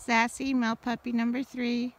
Sassy male puppy number three.